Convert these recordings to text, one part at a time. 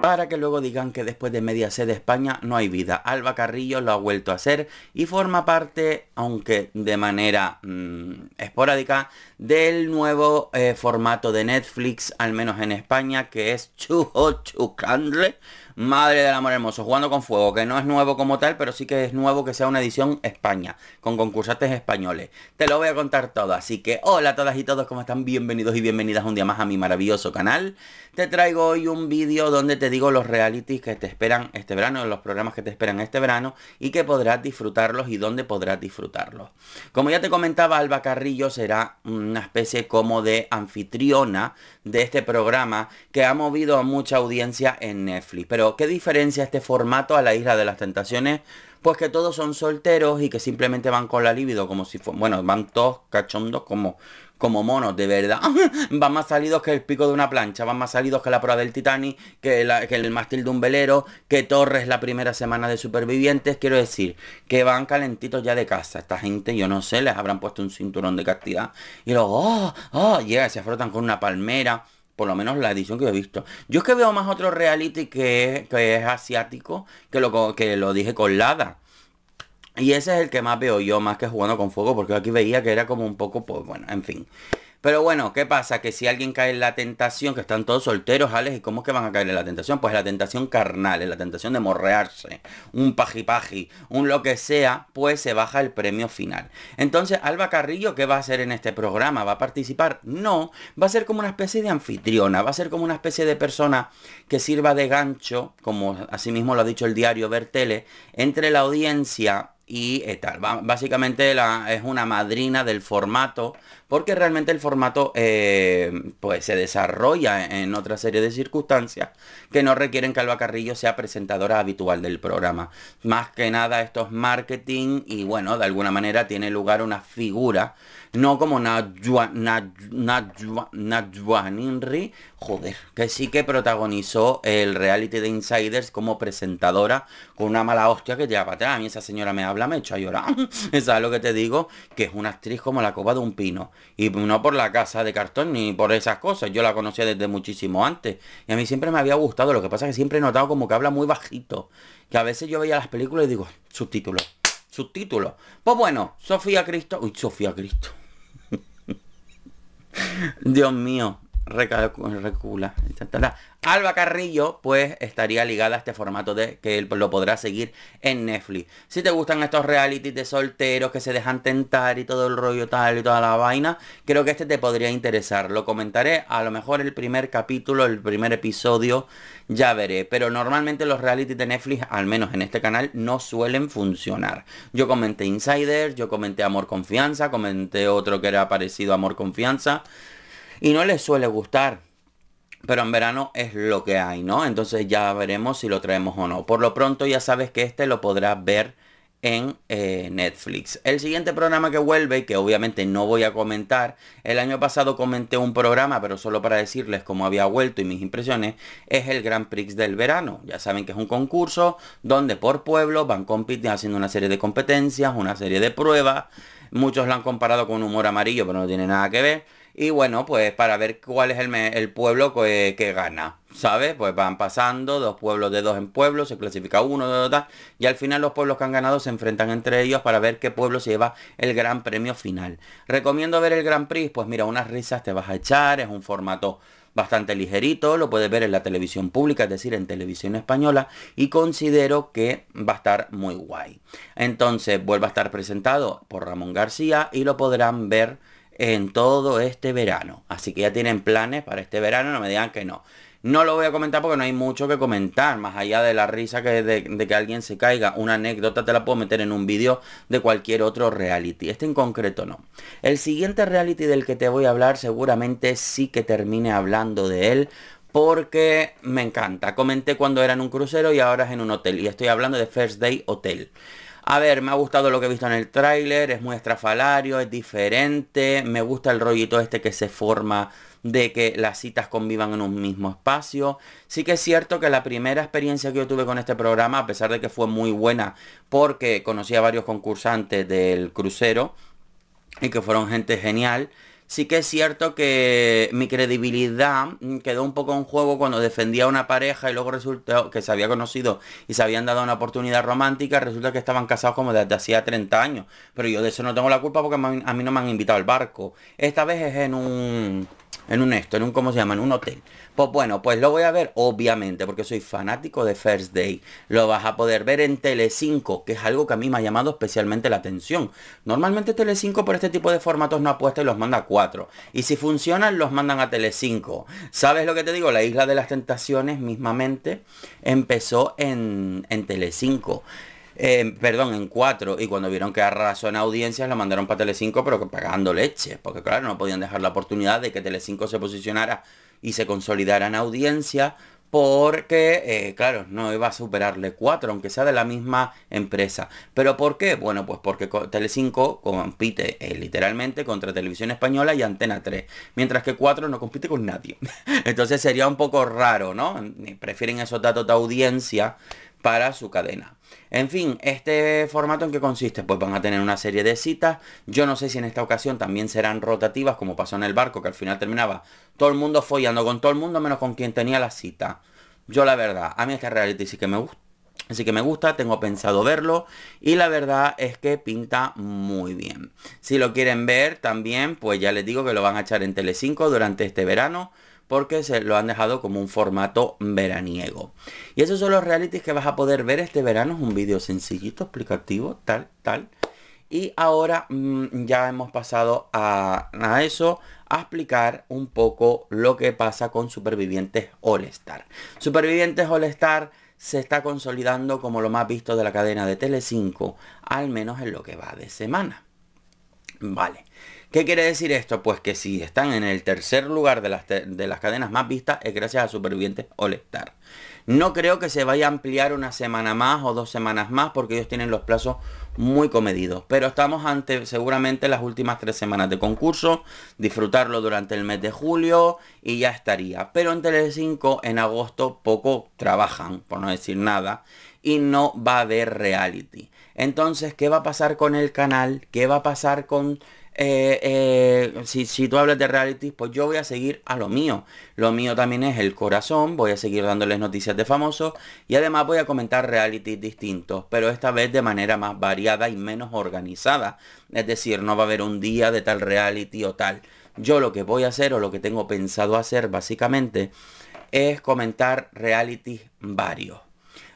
Para que luego digan que después de Media de España no hay vida. Alba Carrillo lo ha vuelto a hacer y forma parte, aunque de manera mm, esporádica, del nuevo eh, formato de Netflix, al menos en España, que es Chuho Chucandle Madre del Amor Hermoso, Jugando con Fuego, que no es nuevo como tal, pero sí que es nuevo que sea una edición España, con concursantes españoles. Te lo voy a contar todo, así que hola a todas y todos, ¿cómo están? Bienvenidos y bienvenidas un día más a mi maravilloso canal. Te traigo hoy un vídeo donde te digo los realities que te esperan este verano, los programas que te esperan este verano y que podrás disfrutarlos y dónde podrás disfrutarlos. Como ya te comentaba, Alba Carrillo será una especie como de anfitriona de este programa que ha movido a mucha audiencia en Netflix, pero ¿qué diferencia este formato a la Isla de las Tentaciones? Pues que todos son solteros y que simplemente van con la libido como si fueran, bueno, van todos cachondos como, como monos, de verdad. van más salidos que el pico de una plancha, van más salidos que la prueba del Titanic, que, el mástil de un velero, que Torres la primera semana de supervivientes. Quiero decir, que van calentitos ya de casa. Esta gente, yo no sé, les habrán puesto un cinturón de castidad. Y luego, oh, oh, llega, se frotan con una palmera por lo menos la edición que he visto. Yo es que veo más otro reality que, que es asiático, que lo, que lo dije con Lada. Y ese es el que más veo yo, más que jugando con fuego, porque aquí veía que era como un poco, pues bueno, en fin. Pero bueno, ¿qué pasa? Que si alguien cae en la tentación, que están todos solteros, Alex, ¿y cómo es que van a caer en la tentación? Pues la tentación carnal, en la tentación de morrearse, un pajipaji, un lo que sea, pues se baja el premio final. Entonces, Alba Carrillo, ¿qué va a hacer en este programa? ¿Va a participar? No, va a ser como una especie de anfitriona, va a ser como una especie de persona que sirva de gancho, como así mismo lo ha dicho el diario Bertele, entre la audiencia y eh, tal. Básicamente es una madrina del formato, porque realmente el formato eh, pues se desarrolla en otra serie de circunstancias que no requieren que Alba Carrillo sea presentadora habitual del programa. Más que nada esto es marketing y bueno, de alguna manera tiene lugar una figura no como Najwa, Ninri, joder, que sí que protagonizó el reality de Insiders como presentadora con una mala hostia que lleva para atrás. A mí esa señora me habla, me echa a llorar. Esa es lo que te digo, que es una actriz como la copa de un pino. Y no por la casa de cartón ni por esas cosas. Yo la conocía desde muchísimo antes. Y a mí siempre me había gustado. Lo que pasa es que siempre he notado como que habla muy bajito. Que a veces yo veía las películas y digo, subtítulos, subtítulos. Pues bueno, Sofía Cristo. Uy, Sofía Cristo. Dios mío, recula. Alba Carrillo, pues estaría ligada a este formato de que él lo podrá seguir en Netflix. Si te gustan estos realities de solteros que se dejan tentar y todo el rollo tal y toda la vaina, creo que este te podría interesar. Lo comentaré, a lo mejor el primer capítulo, el primer episodio, ya veré. Pero normalmente los realities de Netflix, al menos en este canal, no suelen funcionar. Yo comenté Insider, yo comenté Amor Confianza, comenté otro que era parecido a Amor Confianza y no les suele gustar. Pero en verano es lo que hay, ¿no? Entonces ya veremos si lo traemos o no. Por lo pronto ya sabes que este lo podrás ver en eh, Netflix. El siguiente programa que vuelve, que obviamente no voy a comentar, el año pasado comenté un programa, pero solo para decirles cómo había vuelto y mis impresiones, es el Grand Prix del verano. Ya saben que es un concurso donde por pueblo van compitiendo, haciendo una serie de competencias, una serie de pruebas. Muchos lo han comparado con humor amarillo, pero no tiene nada que ver y bueno, pues para ver cuál es el, el pueblo que, que, gana, ¿sabes? Pues van pasando dos pueblos de dos en pueblo, se clasifica uno, de dos, y al final los pueblos que han ganado se enfrentan entre ellos para ver qué pueblo se lleva el gran premio final. Recomiendo ver el Gran Prix, pues mira, unas risas te vas a echar, es un formato bastante ligerito, lo puedes ver en la televisión pública, es decir, en televisión española, y considero que va a estar muy guay. Entonces, vuelve a estar presentado por Ramón García y lo podrán ver en todo este verano. Así que ya tienen planes para este verano, no me digan que no. No lo voy a comentar porque no hay mucho que comentar, más allá de la risa que de, que alguien se caiga. Una anécdota te la puedo meter en un vídeo de cualquier otro reality. Este en concreto no. El siguiente reality del que te voy a hablar seguramente sí que termine hablando de él porque me encanta. Comenté cuando era en un crucero y ahora es en un hotel. Y estoy hablando de First Day Hotel. A ver, me ha gustado lo que he visto en el tráiler, es muy estrafalario, es diferente, me gusta el rollito este que se forma de que las citas convivan en un mismo espacio. Sí que es cierto que la primera experiencia que yo tuve con este programa, a pesar de que fue muy buena porque conocí a varios concursantes del crucero y que fueron gente genial, Sí que es cierto que mi credibilidad quedó un poco en juego cuando defendía a una pareja y luego resultó que se había conocido y se habían dado una oportunidad romántica, resulta que estaban casados como desde hacía 30 años. Pero yo de eso no tengo la culpa porque a mí no me han invitado al barco. Esta vez es en un en un esto, en un, ¿cómo se llama? En un hotel. Pues bueno, pues lo voy a ver, obviamente, porque soy fanático de First Day. Lo vas a poder ver en Tele5, que es algo que a mí me ha llamado especialmente la atención. Normalmente Tele5 por este tipo de formatos no apuesta y los manda a 4. Y si funcionan, los mandan a Tele5. ¿Sabes lo que te digo? La Isla de las Tentaciones mismamente empezó en, en Tele5. Eh, perdón, en 4 y cuando vieron que arrasó en audiencias lo mandaron para Telecinco pero que pagando leche, porque claro, no podían dejar la oportunidad de que Telecinco se posicionara y se consolidara en audiencia porque, eh, claro, no iba a superarle 4, aunque sea de la misma empresa. ¿Pero por qué? Bueno, pues porque Telecinco compite eh, literalmente contra Televisión Española y Antena 3, mientras que 4 no compite con nadie. Entonces sería un poco raro, ¿no? Prefieren esos datos de audiencia para su cadena. En fin, este formato en qué consiste? Pues van a tener una serie de citas. Yo no sé si en esta ocasión también serán rotativas, como pasó en el barco, que al final terminaba todo el mundo follando con todo el mundo, menos con quien tenía la cita. Yo la verdad, a mí este reality sí que me gusta. Así que me gusta, tengo pensado verlo y la verdad es que pinta muy bien. Si lo quieren ver también, pues ya les digo que lo van a echar en Telecinco durante este verano porque se lo han dejado como un formato veraniego. Y esos son los realities que vas a poder ver este verano. Es un vídeo sencillito, explicativo, tal, tal. Y ahora mm, ya hemos pasado a, a, eso, a explicar un poco lo que pasa con Supervivientes All Star. Supervivientes All Star se está consolidando como lo más visto de la cadena de Telecinco, al menos en lo que va de semana. Vale. ¿Qué quiere decir esto? Pues que si están en el tercer lugar de las, de las cadenas más vistas es gracias a Supervivientes All Star. No creo que se vaya a ampliar una semana más o dos semanas más porque ellos tienen los plazos muy comedidos. Pero estamos ante seguramente las últimas tres semanas de concurso, disfrutarlo durante el mes de julio y ya estaría. Pero en Tele5 en agosto poco trabajan, por no decir nada, y no va a haber reality. Entonces, ¿qué va a pasar con el canal? ¿Qué va a pasar con eh, eh, si, si, tú hablas de reality, pues yo voy a seguir a lo mío. Lo mío también es el corazón, voy a seguir dándoles noticias de famosos y además voy a comentar reality distintos, pero esta vez de manera más variada y menos organizada. Es decir, no va a haber un día de tal reality o tal. Yo lo que voy a hacer o lo que tengo pensado hacer básicamente es comentar reality varios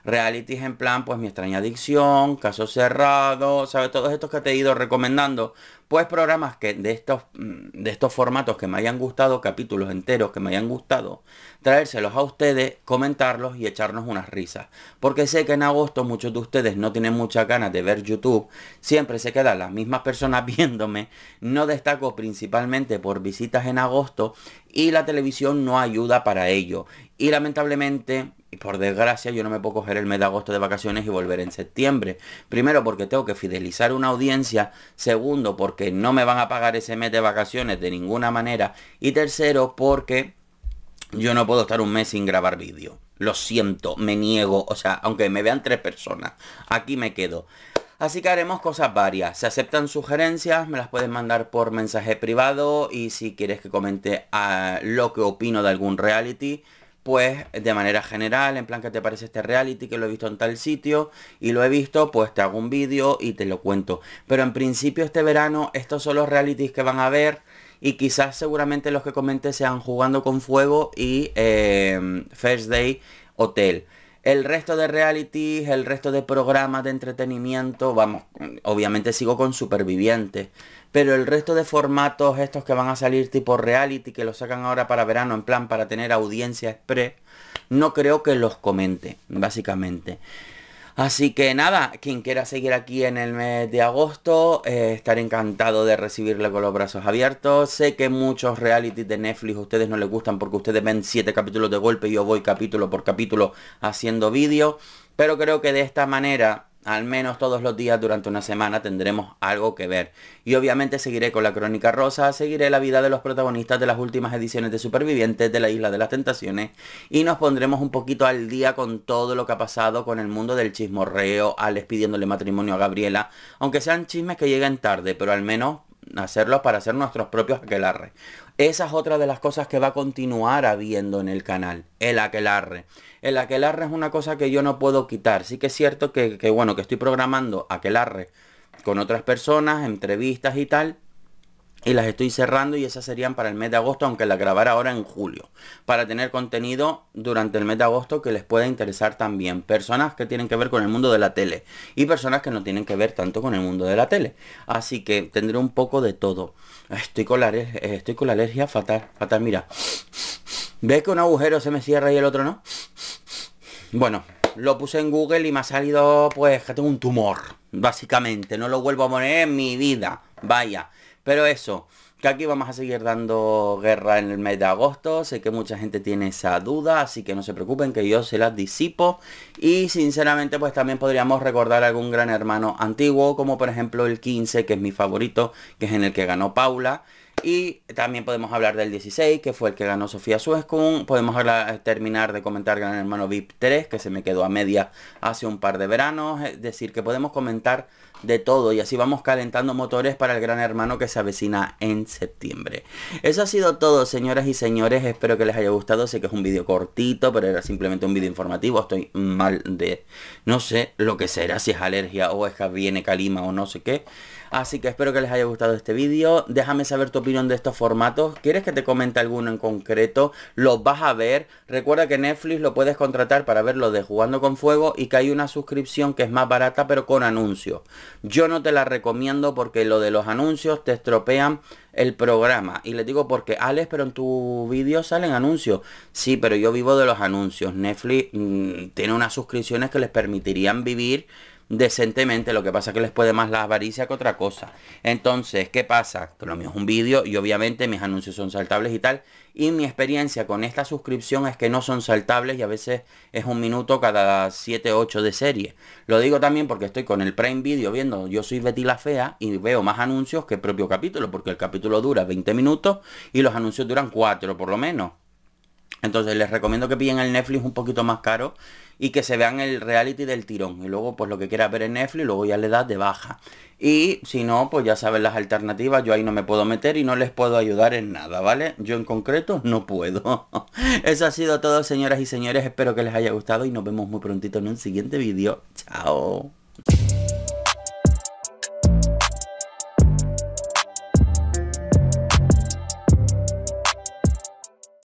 realities en plan, pues mi extraña adicción, caso cerrado, ¿sabes? Todos estos que te he ido recomendando, pues programas que de estos, mm, de estos formatos que me hayan gustado, capítulos enteros que me hayan gustado, traérselos a ustedes, comentarlos y echarnos unas risas. Porque sé que en agosto muchos de ustedes no tienen muchas ganas de ver YouTube, siempre se quedan las mismas personas viéndome, no destaco principalmente por visitas en agosto y la televisión no ayuda para ello. Y lamentablemente y por desgracia yo no me puedo coger el mes de agosto de vacaciones y volver en septiembre. Primero porque tengo que fidelizar una audiencia. Segundo porque no me van a pagar ese mes de vacaciones de ninguna manera. Y tercero porque yo no puedo estar un mes sin grabar vídeo. Lo siento, me niego. O sea, aunque me vean tres personas. Aquí me quedo. Así que haremos cosas varias. Se aceptan sugerencias, me las puedes mandar por mensaje privado y si quieres que comente a ah, lo que opino de algún reality, pues de manera general, en plan que te parece este reality, que lo he visto en tal sitio y lo he visto, pues te hago un vídeo y te lo cuento. Pero en principio este verano estos son los realities que van a ver y quizás seguramente los que comente sean Jugando con Fuego y eh, First Day Hotel. El resto de realities, el resto de programas de entretenimiento, vamos, obviamente sigo con Supervivientes. Pero el resto de formatos estos que van a salir tipo reality, que los sacan ahora para verano, en plan para tener audiencia express, no creo que los comente, básicamente. Así que nada, quien quiera seguir aquí en el mes de agosto, eh, estaré encantado de recibirle con los brazos abiertos. Sé que muchos reality de Netflix a ustedes no les gustan porque ustedes ven siete capítulos de golpe y yo voy capítulo por capítulo haciendo vídeo. Pero creo que de esta manera al menos todos los días durante una semana tendremos algo que ver. Y obviamente seguiré con la Crónica Rosa, seguiré la vida de los protagonistas de las últimas ediciones de Supervivientes de la Isla de las Tentaciones y nos pondremos un poquito al día con todo lo que ha pasado con el mundo del chismorreo, Alex pidiéndole matrimonio a Gabriela, aunque sean chismes que lleguen tarde, pero al menos hacerlos para hacer nuestros propios aquelarres. Esa es otra de las cosas que va a continuar habiendo en el canal, el aquelarre. El aquelarre es una cosa que yo no puedo quitar. Sí que es cierto que, que bueno, que estoy programando aquelarre con otras personas, entrevistas y tal, y las estoy cerrando y esas serían para el mes de agosto, aunque la grabaré ahora en julio, para tener contenido durante el mes de agosto que les pueda interesar también. Personas que tienen que ver con el mundo de la tele y personas que no tienen que ver tanto con el mundo de la tele. Así que tendré un poco de todo. Estoy con la, estoy con la alergia fatal, fatal, mira. ¿Ves que un agujero se me cierra y el otro no? Bueno, lo puse en Google y me ha salido pues que tengo un tumor, básicamente. No lo vuelvo a poner en mi vida. Vaya. Pero eso, que aquí vamos a seguir dando guerra en el mes de agosto. Sé que mucha gente tiene esa duda, así que no se preocupen que yo se las disipo. Y sinceramente pues también podríamos recordar algún gran hermano antiguo, como por ejemplo el 15, que es mi favorito, que es en el que ganó Paula. Y también podemos hablar del 16, que fue el que ganó Sofía Suescun. Podemos terminar de comentar Gran Hermano VIP 3, que se me quedó a media hace un par de veranos. Es decir, que podemos comentar de todo y así vamos calentando motores para el gran hermano que se avecina en septiembre. Eso ha sido todo señoras y señores, espero que les haya gustado, sé que es un vídeo cortito, pero era simplemente un vídeo informativo, estoy mal de no sé lo que será, si es alergia o es que viene calima o no sé qué. Así que espero que les haya gustado este vídeo. Déjame saber tu opinión de estos formatos. ¿Quieres que te comente alguno en concreto? ¿Los vas a ver? Recuerda que Netflix lo puedes contratar para verlo de Jugando con Fuego y que hay una suscripción que es más barata pero con anuncios. Yo no te la recomiendo porque lo de los anuncios te estropean el programa. Y le digo porque, Alex, pero en tu vídeo salen anuncios. Sí, pero yo vivo de los anuncios. Netflix mm, tiene unas suscripciones que les permitirían vivir decentemente, lo que pasa es que les puede más la avaricia que otra cosa. Entonces, ¿qué pasa? Que lo mío es un vídeo y obviamente mis anuncios son saltables y tal. Y mi experiencia con esta suscripción es que no son saltables y a veces es un minuto cada 7, 8 de serie. Lo digo también porque estoy con el Prime Video viendo Yo soy Betty la Fea y veo más anuncios que el propio capítulo, porque el capítulo dura 20 minutos y los anuncios duran 4 por lo menos. Entonces les recomiendo que pillen el Netflix un poquito más caro y que se vean el reality del tirón. Y luego pues lo que quieras ver en Netflix, luego ya le das de baja. Y si no, pues ya saben las alternativas, yo ahí no me puedo meter y no les puedo ayudar en nada, ¿vale? Yo en concreto no puedo. Eso ha sido todo, señoras y señores. Espero que les haya gustado y nos vemos muy prontito en un siguiente vídeo. Chao.